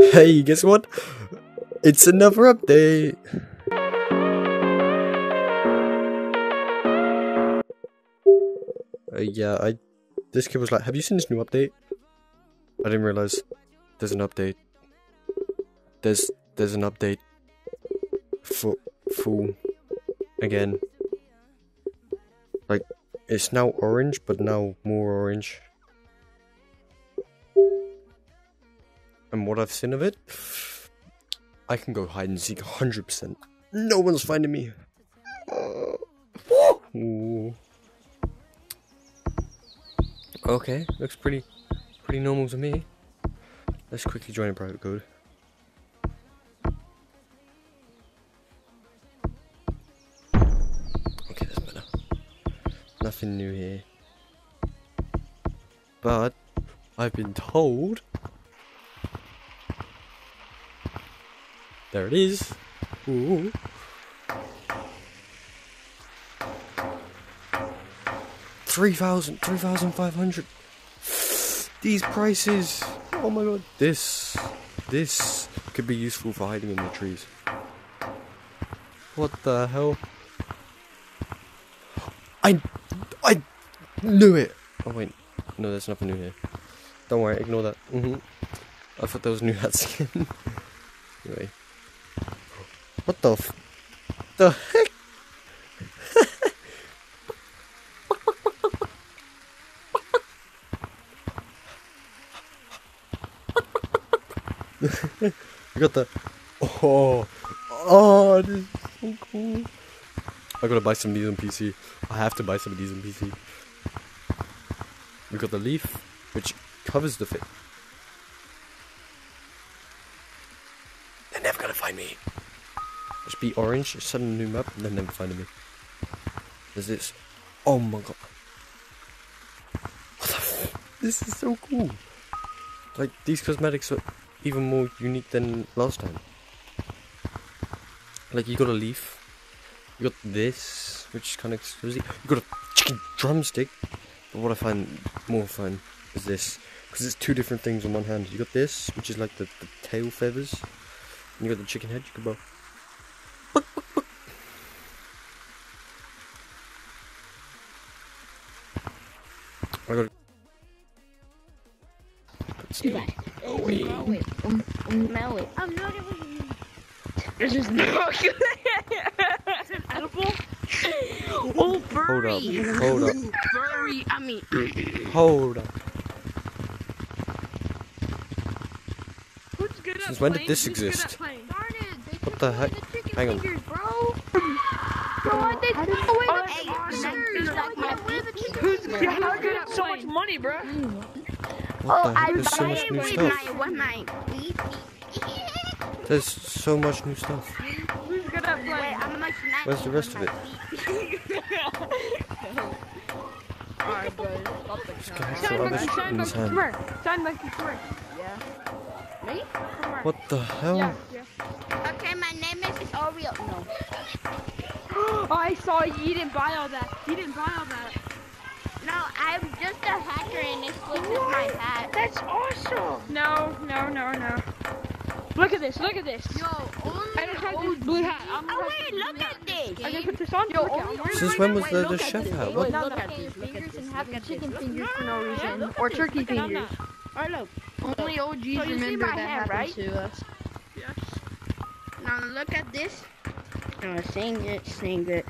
Hey, guess what? It's another update. Uh, yeah, I. This kid was like, "Have you seen this new update?" I didn't realize there's an update. There's there's an update. For full again. Like it's now orange, but now more orange. And what I've seen of it, I can go hide and seek 100%. No one's finding me. Okay, looks pretty, pretty normal to me. Let's quickly join a private code. Okay, that's better. Nothing new here. But I've been told. There it is. Ooh. Three thousand, three thousand five hundred. These prices. Oh my god. This, this could be useful for hiding in the trees. What the hell? I, I knew it. Oh wait, no, there's nothing new here. Don't worry, ignore that. hmm I thought there was new hat skin. anyway, what the f- the heck? we got the oh oh this is so cool. I gotta buy some of these on PC. I have to buy some of these on PC. We got the leaf, which covers the fit. They're never gonna find me. Just be orange, a new map, and then never finding me. There's this. Oh my god. This is so cool. Like, these cosmetics are even more unique than last time. Like, you got a leaf. You got this, which is kind of exclusive. You got a chicken drumstick. But what I find more fun is this. Because it's two different things on one hand. You got this, which is like the, the tail feathers. And you got the chicken head. You can go. I got. Let's go. Oh, wait. Um, um, Maui. I'm not even. There's just no. edible? Oh, Hold up. Hold up. Furry. I mean, Hold up. Who's good Since when did this Who's exist? playing? What the heck? Hang on. bro. Bro, they took away Oh, the that's fingers. awesome. They took away the chicken who's fingers. good? How good so much money, bro? What Oh, I heck? There's so much new stuff. One night. There's so much new stuff. Who's good at playing? Where's the rest of it? Alright, bro. This guy has Shine so Monkey, rubbish Shine in his Monkey, hand. come here. Shine Monkey, come here. Me? Come here. What the hell? Yeah, yeah. Okay, my name is Oreo. No. Oh, I saw you. You didn't buy all that. You didn't buy all that. No, I'm just a hacker and this looks at my hat. That's awesome. No, no, no, no. Look at this. Look at this. Yo, only I don't have this blue hat. I'm Oh wait, look at this. I can put this on. Yo, look Since when was the, the chef hat? What? Look look at at this. Look at fingers this. and have chicken fingers for no reason, look or turkey Look at fingers. that. Alright, look. Only OGs you see remember that hand, happened right? to us. Yes. Now look at this. Now sing it, sing it.